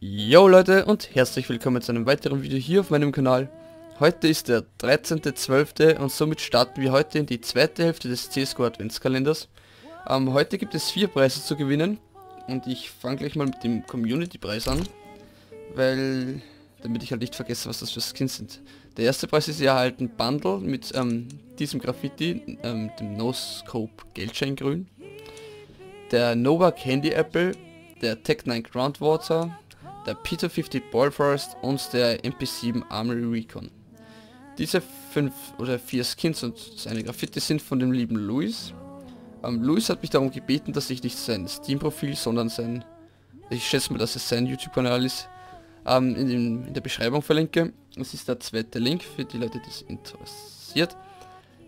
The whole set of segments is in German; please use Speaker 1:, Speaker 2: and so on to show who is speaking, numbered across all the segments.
Speaker 1: Yo Leute und herzlich willkommen zu einem weiteren Video hier auf meinem Kanal. Heute ist der 13.12. und somit starten wir heute in die zweite Hälfte des CSGO Adventskalenders. Ähm, heute gibt es vier Preise zu gewinnen und ich fange gleich mal mit dem Community-Preis an, weil damit ich halt nicht vergesse, was das für Skins sind. Der erste Preis ist ja halt ein Bundle mit ähm, diesem Graffiti, ähm, dem No-Scope Geldscheingrün, der Nova Candy Apple, der Tech 9 Groundwater, der Peter 50 Ball Forest und der MP7 Armory Recon. Diese fünf oder vier Skins und seine Graffiti sind von dem lieben Luis. Ähm, Luis hat mich darum gebeten, dass ich nicht sein Steam-Profil, sondern sein, ich schätze mal, dass es sein YouTube-Kanal ist, ähm, in, den, in der Beschreibung verlinke. Das ist der zweite Link für die Leute, die es interessiert.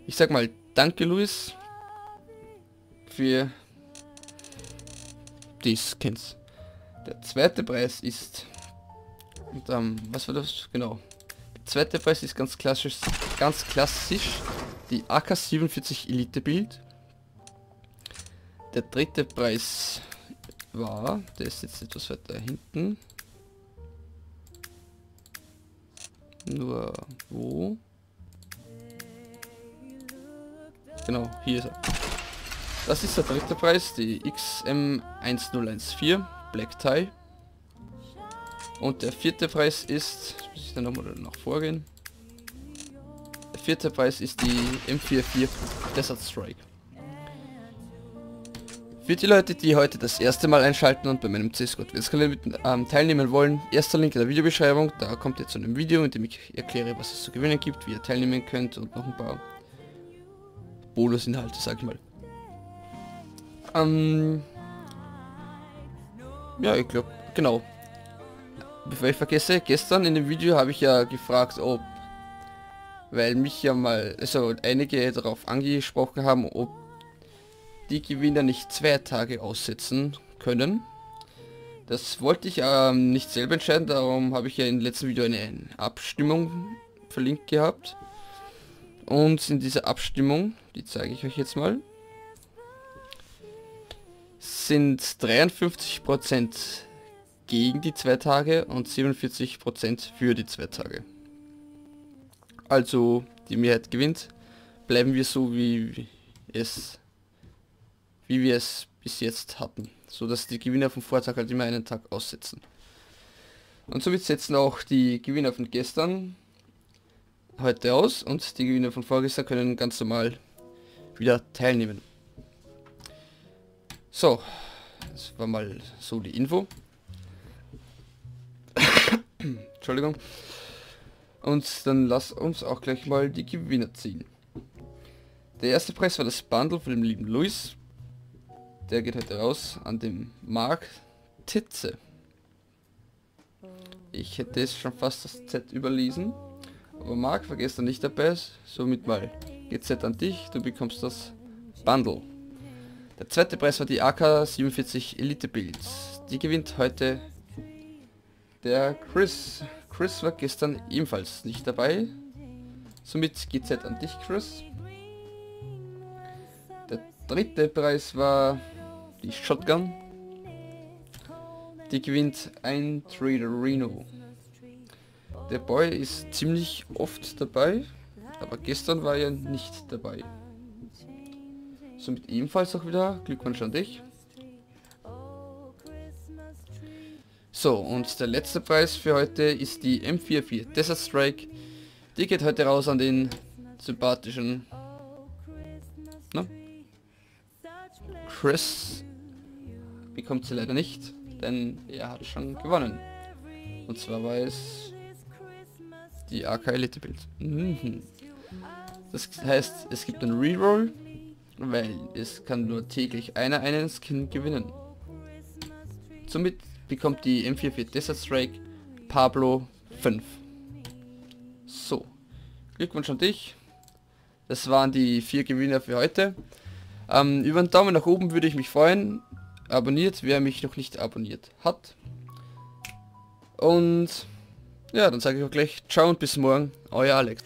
Speaker 1: Ich sag mal, danke Luis für die Skins. Der zweite Preis ist... Und, ähm, was war das? Genau. Der zweite Preis ist ganz klassisch, ganz klassisch die AK-47 Elite Bild. Der dritte Preis war, der ist jetzt etwas weiter hinten. Nur wo? Genau, hier ist er. Das ist der dritte Preis, die XM1014. Black Tie. Und der vierte Preis ist, muss ich dann nochmal nach vorgehen. Der vierte Preis ist die M44 Desert Strike. Für die Leute, die heute das erste Mal einschalten und bei meinem CSGO Adventskalender ähm, teilnehmen wollen, erster Link in der Videobeschreibung, da kommt ihr zu einem Video, in dem ich erkläre, was es zu gewinnen gibt, wie ihr teilnehmen könnt und noch ein paar Bonusinhalte, sag ich mal. Ähm, ja, ich glaube, genau. Bevor ich vergesse, gestern in dem Video habe ich ja gefragt, ob, weil mich ja mal, also einige darauf angesprochen haben, ob die Gewinner nicht zwei Tage aussetzen können. Das wollte ich ähm, nicht selber entscheiden, darum habe ich ja im letzten Video eine Abstimmung verlinkt gehabt. Und in dieser Abstimmung, die zeige ich euch jetzt mal, sind 53% gegen die zwei Tage und 47% für die zwei Tage. Also die Mehrheit gewinnt. Bleiben wir so wie es wie wir es bis jetzt hatten. So dass die Gewinner vom Vortag halt immer einen Tag aussetzen. Und somit setzen auch die Gewinner von gestern heute aus und die Gewinner von vorgestern können ganz normal wieder teilnehmen. So, das war mal so die Info. Entschuldigung. Und dann lass uns auch gleich mal die Gewinner ziehen. Der erste Preis war das Bundle von dem lieben Luis. Der geht heute raus an dem Mark Titze. Ich hätte es schon fast das Z überlesen. Aber Mark, vergesst nicht dabei, somit mal GZ an dich, du bekommst das Bundle. Der zweite Preis war die AK-47 Elite Builds. Die gewinnt heute der Chris. Chris war gestern ebenfalls nicht dabei. Somit GZ an dich, Chris. Der dritte Preis war die Shotgun. Die gewinnt ein Trader Reno. Der Boy ist ziemlich oft dabei, aber gestern war er nicht dabei. Somit ebenfalls auch wieder Glückwunsch an dich. So, und der letzte Preis für heute ist die M44 Desert Strike. Die geht heute raus an den sympathischen ne? Chris. Bekommt sie leider nicht, denn er hat schon gewonnen. Und zwar war es die AK Elite Bild. Mhm. Das heißt, es gibt einen Reroll weil es kann nur täglich einer einen Skin gewinnen. Somit bekommt die M44 Desert Strike Pablo 5. So, Glückwunsch an dich. Das waren die vier Gewinner für heute. Ähm, über einen Daumen nach oben würde ich mich freuen. Abonniert, wer mich noch nicht abonniert hat. Und ja, dann sage ich auch gleich Ciao und bis morgen. Euer Alex.